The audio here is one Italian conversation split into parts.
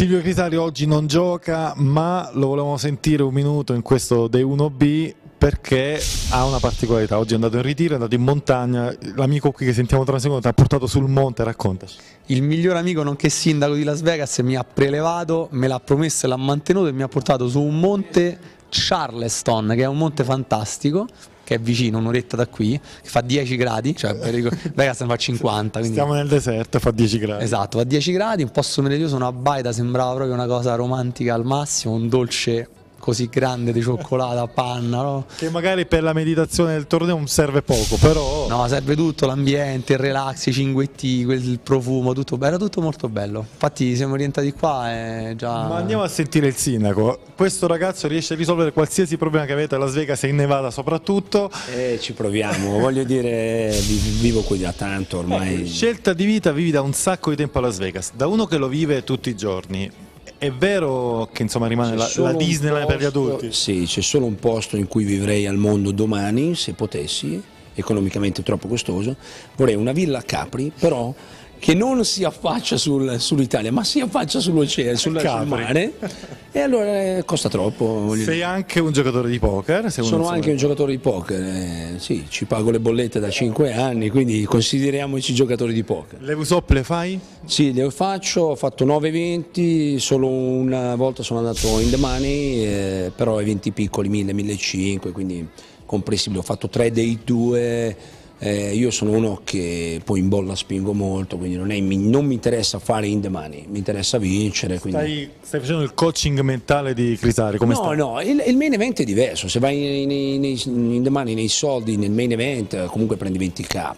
Silvio Crisari oggi non gioca, ma lo volevamo sentire un minuto in questo Day 1B perché ha una particolarità. Oggi è andato in ritiro, è andato in montagna. L'amico qui che sentiamo tra un secondo ti ha portato sul monte, raccontaci. Il miglior amico, nonché sindaco di Las Vegas, mi ha prelevato, me l'ha promesso e l'ha mantenuto e mi ha portato su un monte Charleston, che è un monte fantastico che è vicino, un'oretta da qui, che fa 10 gradi, cioè Vegas ne fa 50. Quindi... Stiamo nel deserto, fa 10 gradi. Esatto, fa 10 gradi, un posto meraviglioso, una baita, sembrava proprio una cosa romantica al massimo, un dolce così grande di cioccolata, panna. No? Che magari per la meditazione del torneo non serve poco, però. No, serve tutto l'ambiente, il relax, i cinguetti, il profumo, tutto era tutto molto bello. Infatti siamo orientati qua e già. Ma andiamo a sentire il sindaco. Questo ragazzo riesce a risolvere qualsiasi problema che avete a Las Vegas e in Nevada soprattutto. Eh, ci proviamo, voglio dire, vivo qui da tanto ormai. Ecco, scelta di vita vivi da un sacco di tempo a Las Vegas, da uno che lo vive tutti i giorni è vero che insomma rimane la, la Disneyland per gli adulti? Sì, c'è solo un posto in cui vivrei al mondo domani, se potessi, economicamente troppo costoso. Vorrei una villa a Capri, però che non si affaccia sul, sull'Italia, ma si affaccia sull'oceano, sul, sul mare, e allora eh, costa troppo. Sei dire. anche un giocatore di poker? Sono anche un giocatore di poker, eh, sì, ci pago le bollette da 5 anni, quindi consideriamoci giocatori di poker. Le USOP le fai? Sì, le faccio, ho fatto 9 eventi, solo una volta sono andato in the money, eh, però eventi piccoli, 1000, 1500, quindi comprensibile, ho fatto 3 day 2 eh, io sono uno che poi in bolla spingo molto, quindi non, è, non mi interessa fare in the money, mi interessa vincere. Stai, stai, facendo il coaching mentale di Crisari? Come no, stai? no, il, il, main event è diverso, se vai in, in, in the money, nei soldi, nel main event comunque prendi 20k.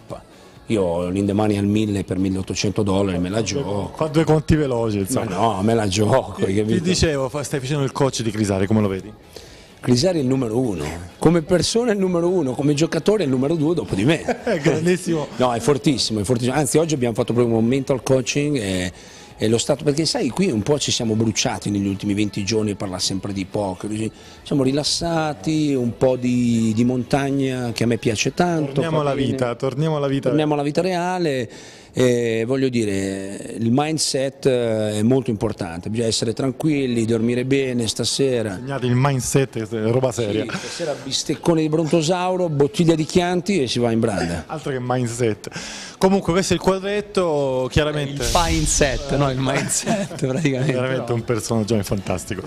Io l'indemani al 1000 per 1800 dollari me la gioco. Fa due conti veloci, insomma. Ma no, me la gioco. Ti, ti dicevo, stai facendo il coach di Crisari, come lo vedi? Crisari è il numero uno, come persona è il numero uno, come giocatore è il numero due dopo di me. È grandissimo. No, è fortissimo, è fortissimo. Anzi, oggi abbiamo fatto proprio un mental coaching e, lo stato, perché sai, qui un po' ci siamo bruciati negli ultimi 20 giorni a parlare sempre di poker. Siamo rilassati, un po' di, di montagna che a me piace tanto. Torniamo alla vita, torniamo alla vita. Torniamo alla vita reale. E voglio dire, il mindset eh, è molto importante, bisogna essere tranquilli, dormire bene stasera. Segnate il mindset, è roba seria. Sì, stasera bisteccone di brontosauro, bottiglia di Chianti e si va in branda. Altro che mindset. Comunque questo è il quadretto, chiaramente... Il mindset, no il mindset praticamente. Veramente no. un personaggio fantastico.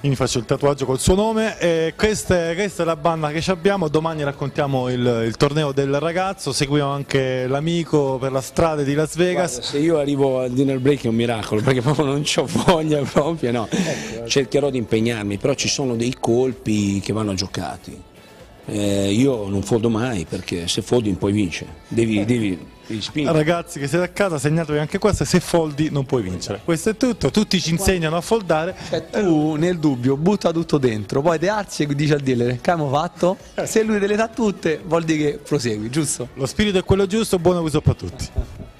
Io mi faccio il tatuaggio col suo nome e questa, questa è la banda che abbiamo, domani raccontiamo il, il torneo del ragazzo, seguiamo anche l'amico per la strada di Las Vegas. Guarda, se io arrivo al dinner break è un miracolo perché proprio non ho voglia proprio, no. Ecco, Cercherò di impegnarmi, però ci sono dei colpi che vanno giocati. Eh, io non fodo mai perché se fodi poi vince, devi, devi, devi Ragazzi che siete a casa segnatevi anche questo, se foldi non puoi vincere. Questo è tutto, tutti ci insegnano a foldare. Cioè, tu nel dubbio butta tutto dentro, poi te alzi e dici al dealer che abbiamo fatto? Se lui te le dà tutte vuol dire che prosegui, giusto? Lo spirito è quello giusto, buon uso per tutti.